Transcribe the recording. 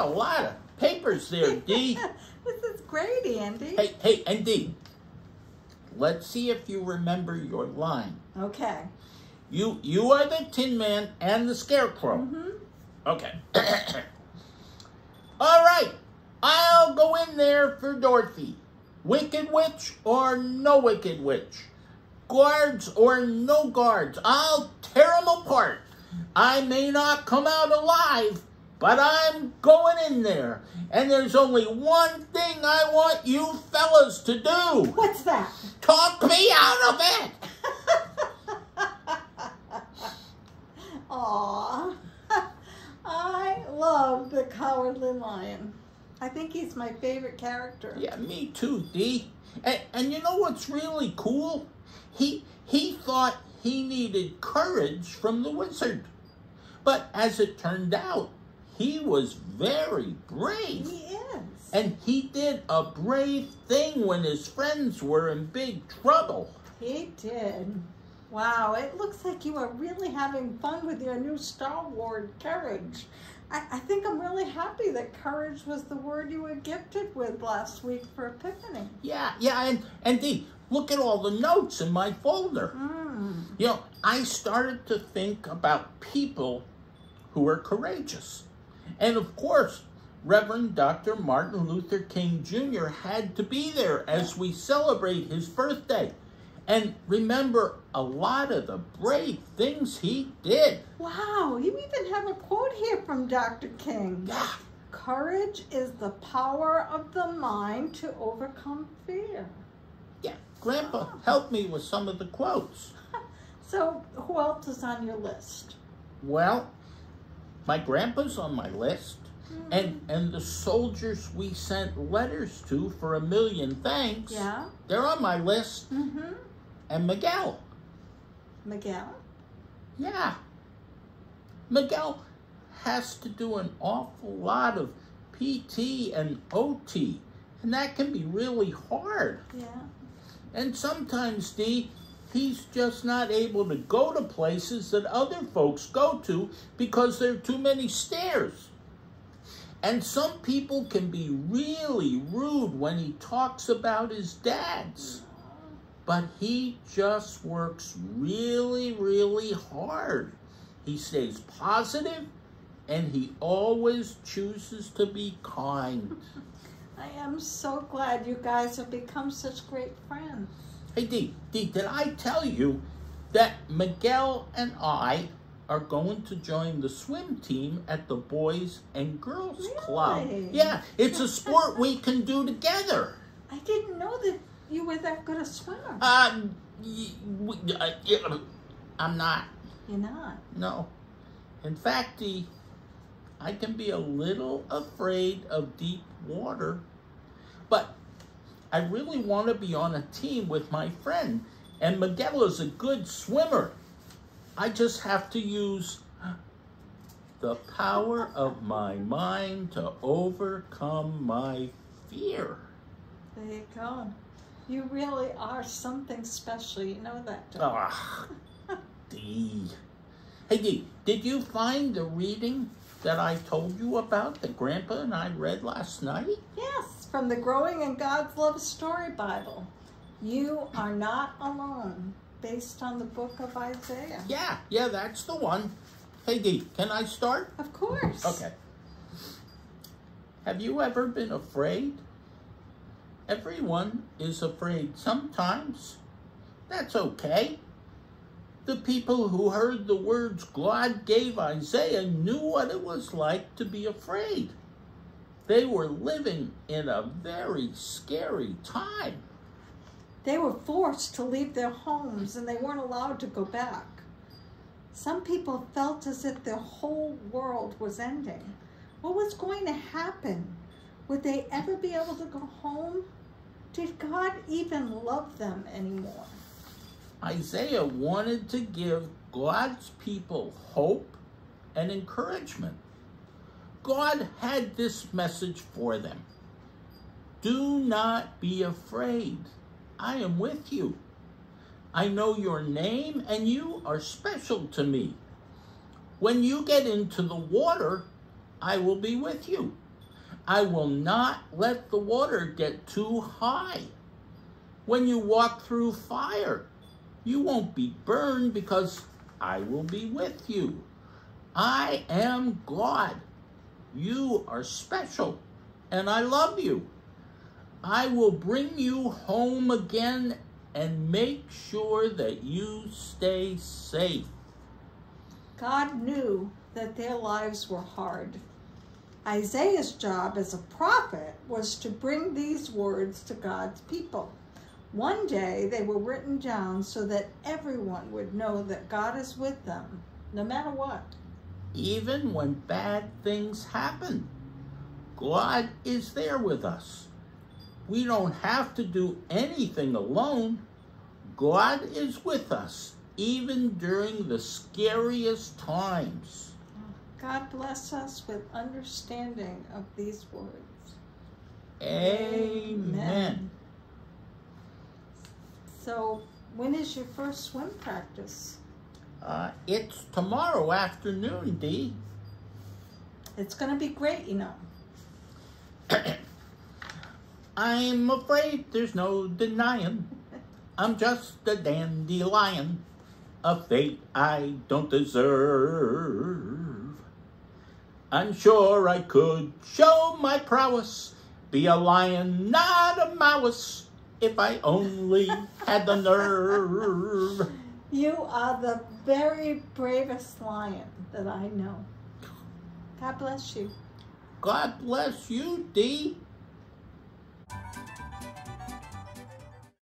a lot of papers there, Dee. this is great, Andy. hey, hey, and Dee, let's see if you remember your line. Okay. You you are the Tin Man and the Scarecrow. Mm-hmm. Okay. All right. I'll go in there for Dorothy. Wicked Witch or no Wicked Witch. Guards or no guards. I'll tear them apart. I may not come out alive, but I'm going in there. And there's only one thing I want you fellas to do. What's that? Talk me out of it. Aw. I love the Cowardly Lion. I think he's my favorite character. Yeah, me too, Dee. And, and you know what's really cool? He he thought he needed courage from the wizard. But as it turned out, he was very brave. He is. And he did a brave thing when his friends were in big trouble. He did. Wow, it looks like you are really having fun with your new Star Wars courage. I, I think I'm really happy that courage was the word you were gifted with last week for Epiphany. Yeah, yeah, and, and Dee, look at all the notes in my folder. Mm. You know, I started to think about people who are courageous. And of course, Reverend Dr. Martin Luther King Jr. had to be there as we celebrate his birthday. And remember a lot of the brave things he did. Wow, you even have a quote here from Dr. King. Yeah, Courage is the power of the mind to overcome fear. yeah. Grandpa help me with some of the quotes. So, who else is on your list? Well, my grandpa's on my list. And and the soldiers we sent letters to for a million thanks, Yeah. they're on my list. Mm-hmm. And Miguel, Miguel? yeah. Miguel has to do an awful lot of PT and OT, and that can be really hard. Yeah. And sometimes, Dee, he's just not able to go to places that other folks go to because there are too many stairs. And some people can be really rude when he talks about his dads. But he just works really, really hard. He stays positive and he always chooses to be kind. I am so glad you guys have become such great friends. Hey, Dee, Dee, did I tell you that Miguel and I are going to join the swim team at the Boys and Girls Club? Really? Yeah, it's a sport we can do together. I didn't know that you were that good a swimmer. Uh, uh, I'm not. You're not. No. In fact, Dee, I can be a little afraid of deep water, but I really want to be on a team with my friend, and Miguel is a good swimmer. I just have to use the power of my mind to overcome my fear. There you go. You really are something special. You know that. don't Ah, Dee. Hey, Dee, did you find the reading that I told you about that Grandpa and I read last night? Yes, from the Growing in God's Love Story Bible. You are not alone, based on the book of Isaiah. Yeah, yeah, that's the one. Hey, Dee, can I start? Of course. Okay. Have you ever been afraid? Everyone is afraid sometimes. That's okay. The people who heard the words God gave Isaiah knew what it was like to be afraid. They were living in a very scary time. They were forced to leave their homes and they weren't allowed to go back. Some people felt as if their whole world was ending. What was going to happen? Would they ever be able to go home? Did God even love them anymore? Isaiah wanted to give God's people hope and encouragement. God had this message for them. Do not be afraid. I am with you. I know your name and you are special to me. When you get into the water, I will be with you. I will not let the water get too high. When you walk through fire, you won't be burned because I will be with you. I am God. You are special, and I love you. I will bring you home again and make sure that you stay safe. God knew that their lives were hard. Isaiah's job as a prophet was to bring these words to God's people. One day they were written down so that everyone would know that God is with them, no matter what. Even when bad things happen, God is there with us. We don't have to do anything alone. God is with us, even during the scariest times. God bless us with understanding of these words. Amen. Amen. So, when is your first swim practice? Uh, it's tomorrow afternoon, Dee. It's going to be great, you know. I'm afraid there's no denying. I'm just a dandelion, a fate I don't deserve. I'm sure I could show my prowess, be a lion, not a mouse, if I only had the nerve. You are the very bravest lion that I know. God bless you. God bless you, Dee.